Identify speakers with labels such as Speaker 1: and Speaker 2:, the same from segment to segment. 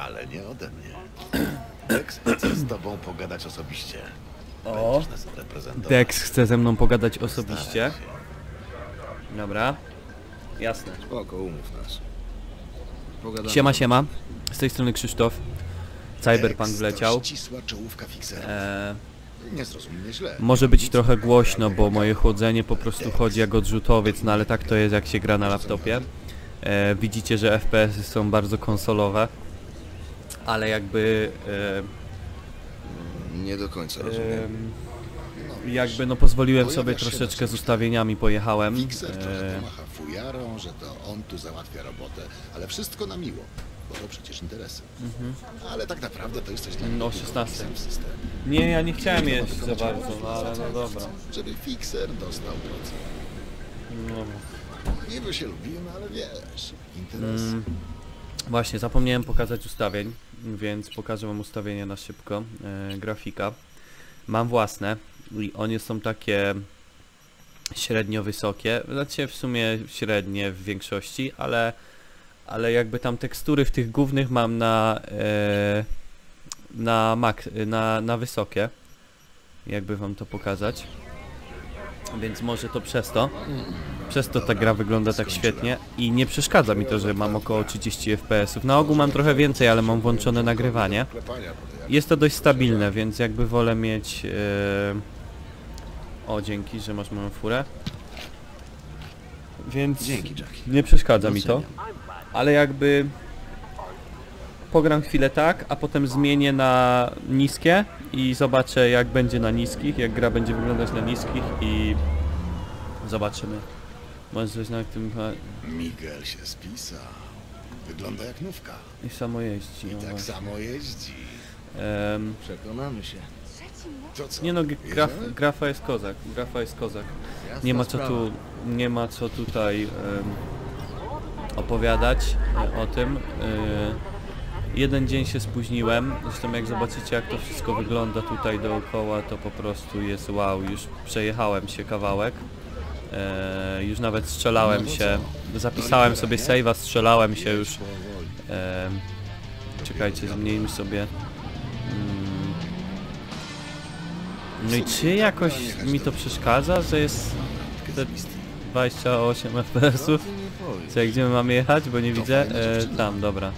Speaker 1: ale nie ode mnie. Dex chce z tobą pogadać osobiście.
Speaker 2: O. Dex chce ze mną pogadać osobiście. Dobra. Jasne.
Speaker 3: Spoko, umów nas. Pogadamy.
Speaker 2: Siema, siema. Z tej strony Krzysztof. Cyberpunk wleciał. Eee, może być trochę głośno, bo moje chłodzenie po prostu chodzi jak odrzutowiec, no ale tak to jest jak się gra na laptopie. E, widzicie, że FPS-y są bardzo konsolowe. Ale jakby... E,
Speaker 3: Nie do końca rozumiem.
Speaker 2: em, jakby no pozwoliłem sobie troszeczkę z ustawieniami, pojechałem.
Speaker 1: Fixer trochę
Speaker 2: E,
Speaker 1: pomacha fujarą, że to on tu załatwia robotę, ale wszystko na miło, bo to przecież interesy. Ale tak naprawdę to jesteś dla
Speaker 2: No,
Speaker 1: mnie tylko
Speaker 2: 16.
Speaker 1: pisem w systemie.
Speaker 2: nie, ja nie chciałem jeść za bardzo, no ale no dobra.
Speaker 1: Żeby fixer dostał procent.
Speaker 2: No.
Speaker 1: Niby się lubimy, ale wiesz, interesy.
Speaker 2: Mm, właśnie, zapomniałem pokazać ustawień, więc pokażę wam ustawienia na szybko. E, grafika. Mam własne i one są takie średnio wysokie, znaczy w sumie średnie w większości, ale, ale jakby tam tekstury w tych głównych mam na e, na, mak, na, na wysokie. Jakby wam to pokazać. Więc może to przez to. Przez to ta gra wygląda tak świetnie i nie przeszkadza mi to, że mam około 30 FPS-ów. Na ogół mam trochę więcej, ale mam włączone nagrywanie. Jest to dość stabilne, więc jakby wolę mieć... e, O, dzięki, że masz moją furę. Więc nie przeszkadza mi to. Ale jakby... Pogram chwilę tak, a potem zmienię na niskie i zobaczę jak będzie na niskich, jak gra będzie wyglądać na niskich i zobaczymy. Może coś na tym
Speaker 1: Miguel się spisał. Wygląda jak nówka.
Speaker 2: i samo jeździ.
Speaker 1: I
Speaker 2: no
Speaker 1: tak
Speaker 2: właśnie.
Speaker 1: samo jeździ.
Speaker 3: Przekonamy się.
Speaker 1: To co?
Speaker 2: nie no, graf, grafa jest kozak, grafa jest kozak.
Speaker 3: Jasna
Speaker 2: Nie ma co
Speaker 3: sprawa.
Speaker 2: tu, nie ma co tutaj em, opowiadać e, o tym. E, jeden dzień się spóźniłem, zresztą jak zobaczycie jak to wszystko wygląda tutaj dookoła, to po prostu jest wow, już przejechałem się kawałek. E, już nawet strzelałem się, zapisałem sobie save'a, strzelałem się już. Em, czekajcie, zmienimy sobie. Mm. No i czy jakoś mi to przeszkadza, że jest te 28 FPS-ów?
Speaker 3: Co
Speaker 2: gdzie my mamy jechać? Bo nie widzę. E, tam, dobra.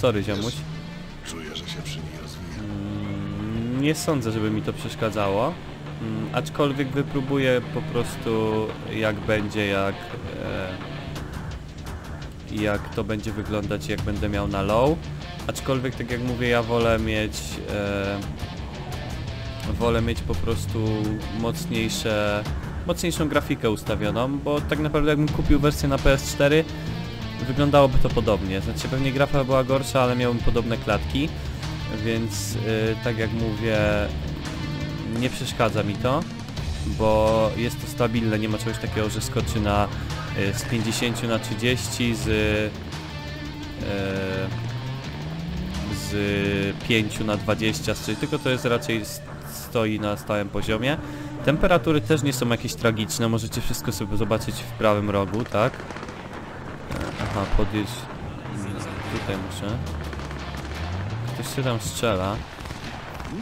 Speaker 2: Sorry, ziomuś.
Speaker 1: Czuję, że się przy niej rozwija.
Speaker 2: Mm, nie sądzę, żeby mi to przeszkadzało. Mm, aczkolwiek wypróbuję po prostu jak będzie, jak... E, jak to będzie wyglądać, jak będę miał na low. Aczkolwiek, tak jak mówię, ja wolę mieć... E, wolę mieć po prostu mocniejsze... mocniejszą grafikę ustawioną, bo tak naprawdę jakbym kupił wersję na PS4 wyglądałoby to podobnie. Znaczy pewnie grafika była gorsza, ale miałbym podobne klatki, więc y, tak jak mówię, nie przeszkadza mi to, bo jest to stabilne, nie ma czegoś takiego, że skoczy na y, z 50 na 30, z y, z 5 na 20, czyli tylko to jest raczej stoi na stałym poziomie. Temperatury też nie są jakieś tragiczne, możecie wszystko sobie zobaczyć w prawym rogu, tak? E, Aha, podjeść. mm, Tutaj muszę. Ktoś się tam strzela.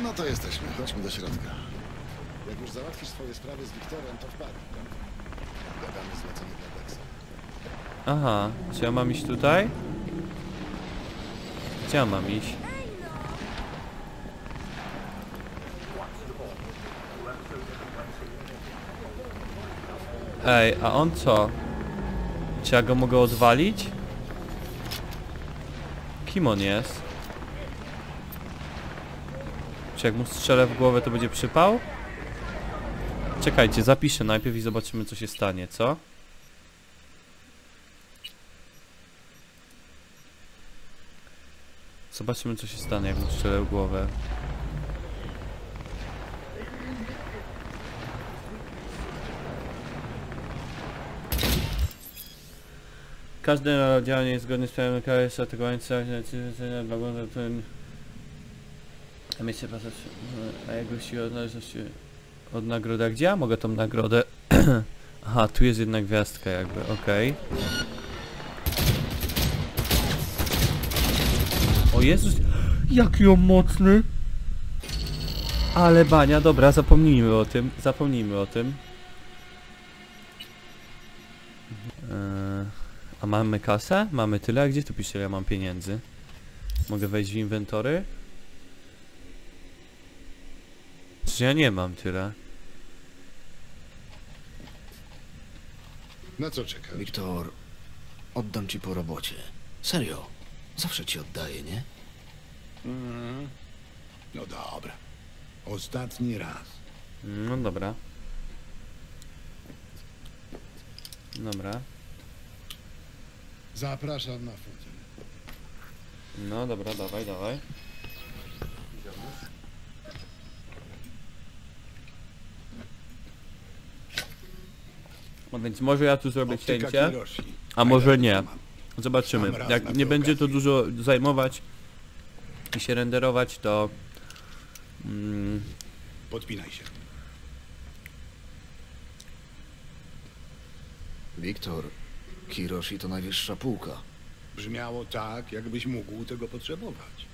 Speaker 1: No to jesteśmy, chodźmy do środka. Jak już załatwisz swoje sprawy z Wiktorem, to wpadnij. Dexa.
Speaker 2: Aha, czy ja mam iść tutaj? Gdzie ja mam iść? Ej, a on co? Czy ja go mogę odwalić? Kim on jest? Czy jak mu strzelę w głowę to będzie przypał? Czekajcie, zapiszę najpierw i zobaczymy co się stanie, co? Zobaczymy co się stanie jak mu strzelę głowę. Każde działanie zgodne z prawem KS atakująca dla ten Emisja pasaż, a jego siła należy się od nagrody. Gdzie ja mogę tą nagrodę? Aha, tu jest jednak gwiazdka jakby, okej. O Jezus, jaki on mocny! Ale bania, dobra, zapomnijmy o tym, zapomnijmy o tym. Eee, a mamy kasę? Mamy tyle? A gdzie tu pisze, ja mam pieniędzy? Mogę wejść w inwentory? Czy ja nie mam tyle?
Speaker 1: Na co czekasz?
Speaker 3: Wiktor, oddam ci po robocie. Serio. Zawsze ci oddaję, nie?
Speaker 1: Mhm. No dobra. Ostatni raz.
Speaker 2: No dobra. Dobra.
Speaker 1: Zapraszam na fotel.
Speaker 2: No dobra, dawaj, dawaj. Więc może ja tu zrobię
Speaker 1: Optyka
Speaker 2: cięcie, a może nie. Zobaczymy. Jak nie będzie to dużo zajmować i się renderować, to... Mm,
Speaker 1: Podpinaj się.
Speaker 3: Wiktor, Kiroshi to najwyższa półka.
Speaker 1: Brzmiało tak, jakbyś mógł tego potrzebować.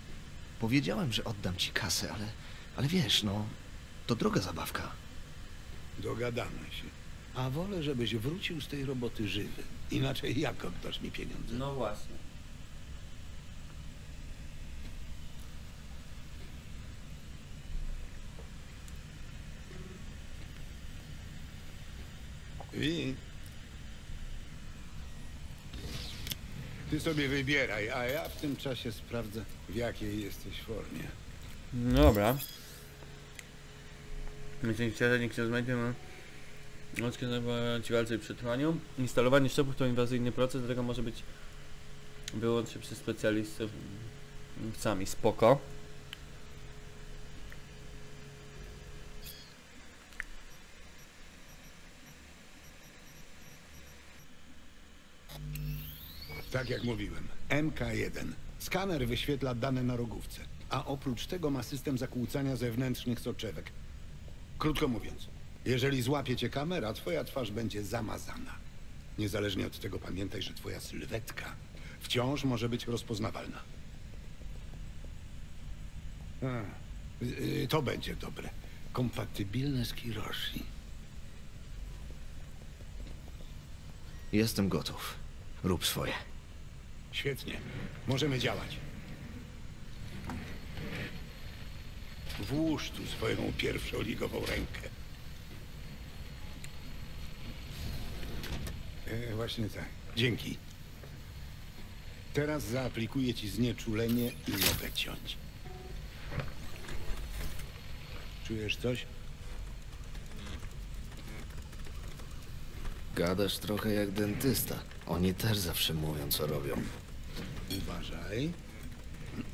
Speaker 3: Powiedziałem, że oddam ci kasę, ale... Ale wiesz, no... To droga zabawka.
Speaker 1: Dogadamy się. A wolę, żebyś wrócił z tej roboty żywy. Inaczej jak oddasz mi pieniądze?
Speaker 2: no właśnie.
Speaker 1: I... Ty sobie wybieraj, a ja w tym czasie sprawdzę, w jakiej jesteś formie.
Speaker 2: No Dobra. Jeśli chciałem, nikt się zmęczył, Ludzkie ci walce i przetrwaniu. Instalowanie szczepów to inwazyjny proces, dlatego może być wyłącznie przez specjalistów sami. Spoko.
Speaker 1: Tak jak mówiłem, MK1. Skaner wyświetla dane na rogówce, a oprócz tego ma system zakłócania zewnętrznych soczewek. Krótko mówiąc, jeżeli złapie cię kamera, twoja twarz będzie zamazana. Niezależnie od tego pamiętaj, że twoja sylwetka wciąż może być rozpoznawalna. A, y, y, to będzie dobre. Kompatybilne z Kiroshi.
Speaker 3: Jestem gotów. Rób swoje.
Speaker 1: Świetnie. Możemy działać. Włóż tu swoją pierwszoligową rękę. E, właśnie tak. Dzięki. Teraz zaaplikuję ci znieczulenie i mogę ciąć. Czujesz coś?
Speaker 3: Gadasz trochę jak dentysta. Oni też zawsze mówią, co robią.
Speaker 1: Uważaj.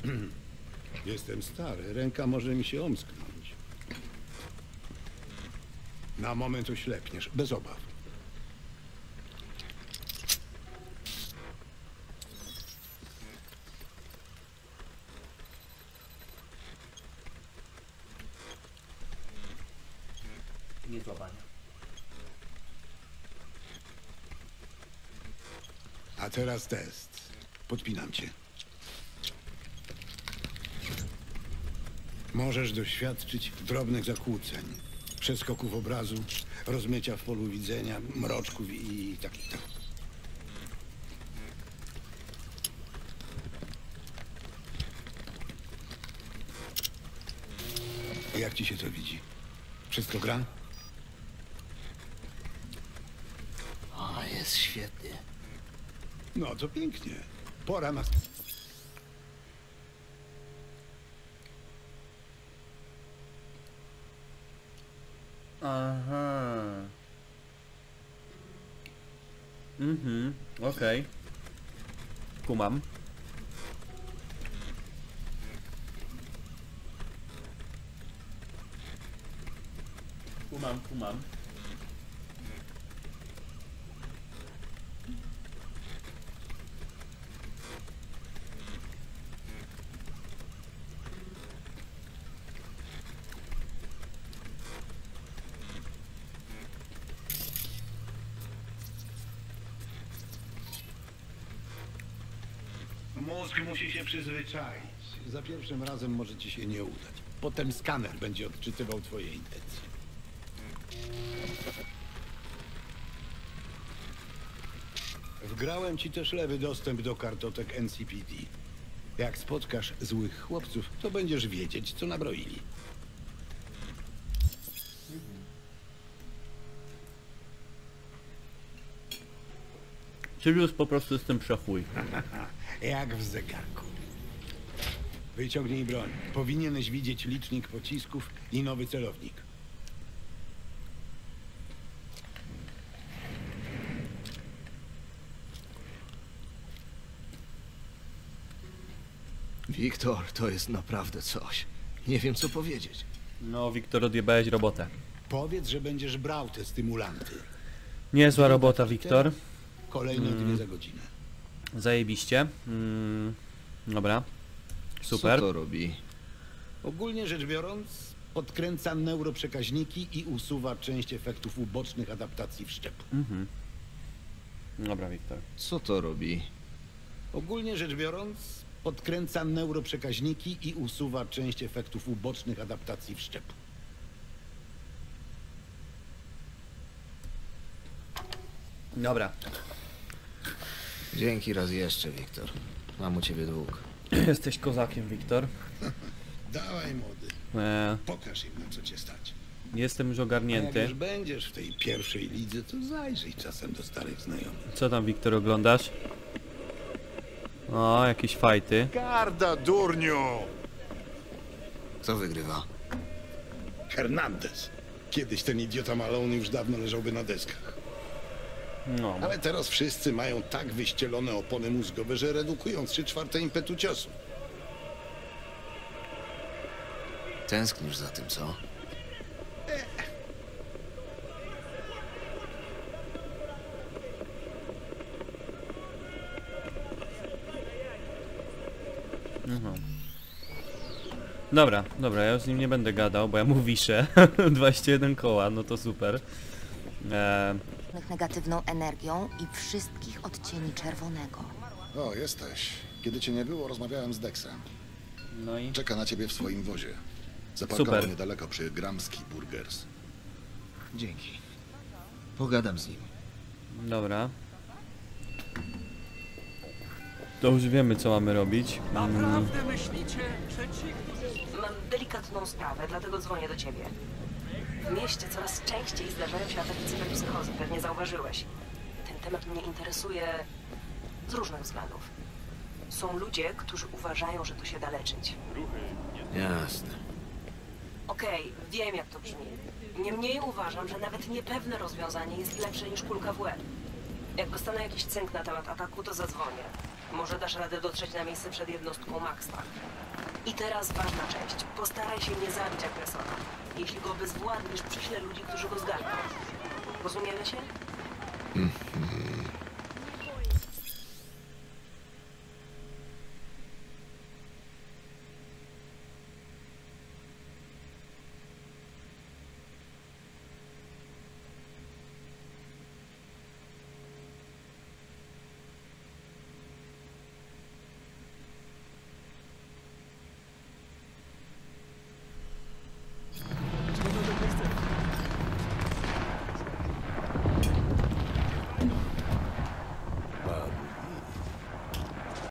Speaker 1: Jestem stary, ręka może mi się omsknąć. Na moment oślepniesz, bez obaw.
Speaker 2: Nie złapania.
Speaker 1: A teraz test. Podpinam cię. Możesz doświadczyć drobnych zakłóceń, przeskoków obrazu, rozmycia w polu widzenia, mroczków i takich tam. Jak ci się to widzi? Wszystko gra?
Speaker 3: A, jest świetnie.
Speaker 1: No to pięknie. Pora na...
Speaker 2: Aha. Mhm, okej. Kumam. Kumam, kumam.
Speaker 1: Mózg musi się przyzwyczaić. Za pierwszym razem może ci się nie udać. Potem skaner będzie odczytywał twoje intencje. Wgrałem ci też lewy dostęp do kartotek NCPD. Jak spotkasz złych chłopców, to będziesz wiedzieć, co nabroili.
Speaker 2: Sirius po prostu jestem przechuj.
Speaker 1: Jak w zegarku. Wyciągnij broń. Powinieneś widzieć licznik pocisków i nowy celownik.
Speaker 3: Wiktor, to jest naprawdę coś. Nie wiem, co powiedzieć.
Speaker 2: No, Wiktor, odjebałeś robotę.
Speaker 1: Powiedz, że będziesz brał te stymulanty.
Speaker 2: Niezła robota, Wiktor.
Speaker 1: Kolejne dwie za godzinę.
Speaker 2: Zajebiście. Mm, dobra. Super.
Speaker 3: Co to robi?
Speaker 1: Ogólnie rzecz biorąc, podkręca neuroprzekaźniki i usuwa część efektów ubocznych adaptacji wszczepu.
Speaker 2: Mhm. Dobra, Wiktor.
Speaker 3: Co to robi?
Speaker 1: Ogólnie rzecz biorąc, podkręca neuroprzekaźniki i usuwa część efektów ubocznych adaptacji wszczepu.
Speaker 2: Dobra.
Speaker 3: Dzięki raz jeszcze, Wiktor. Mam u ciebie dług.
Speaker 2: Jesteś kozakiem, Wiktor.
Speaker 1: Dawaj młody,
Speaker 2: E,
Speaker 1: pokaż im na co cię stać.
Speaker 2: jestem już
Speaker 1: A jak
Speaker 2: ogarnięty.
Speaker 1: już będziesz w tej pierwszej lidze, to zajrzyj czasem do starych znajomych.
Speaker 2: Co tam, Wiktor, oglądasz? O, jakieś fajty.
Speaker 4: Garda, durniu!
Speaker 3: Kto wygrywa?
Speaker 1: Hernandez. Kiedyś ten idiota Malone już dawno leżałby na deskach.
Speaker 2: No,
Speaker 1: Ale teraz wszyscy mają tak wyścielone opony mózgowe, że redukują 3 czwarte impetu ciosu.
Speaker 3: Tęsknisz za tym, co?
Speaker 2: Dobra, dobra, ja z nim nie będę gadał, bo ja mu wiszę. 21 koła, no to super.
Speaker 5: Negatywną energią i wszystkich odcieni czerwonego.
Speaker 4: O, jesteś. Kiedy cię nie było, rozmawiałem z Dexem.
Speaker 2: no i...
Speaker 4: Czeka na ciebie w swoim wozie. Zaparkował
Speaker 2: Super.
Speaker 4: niedaleko przy Gramski Burgers.
Speaker 3: Dzięki. Pogadam z nim.
Speaker 2: Dobra. To już wiemy, co mamy robić. Mm,
Speaker 6: Naprawdę myślicie, że ci...
Speaker 7: Mam delikatną sprawę, dlatego dzwonię do ciebie. W mieście coraz częściej zdarzają się ataki cyberpsychozy, pewnie zauważyłeś. Ten temat mnie interesuje z różnych względów. Są ludzie, którzy uważają, że to się da leczyć.
Speaker 3: Jasne.
Speaker 7: Okej, wiem jak to brzmi. Niemniej uważam, że nawet niepewne rozwiązanie jest lepsze niż kulka w łeb. Jak dostanę jakiś cynk na temat ataku, to zadzwonię. Może dasz radę dotrzeć na miejsce przed jednostką Maxa. I teraz ważna część. Postaraj się nie zabić agresora. Jeśli go obezwładnisz, przyślę ludzi, którzy go zgarną. Rozumiemy się?